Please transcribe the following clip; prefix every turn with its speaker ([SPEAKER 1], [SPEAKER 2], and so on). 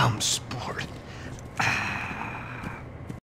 [SPEAKER 1] dumb sport.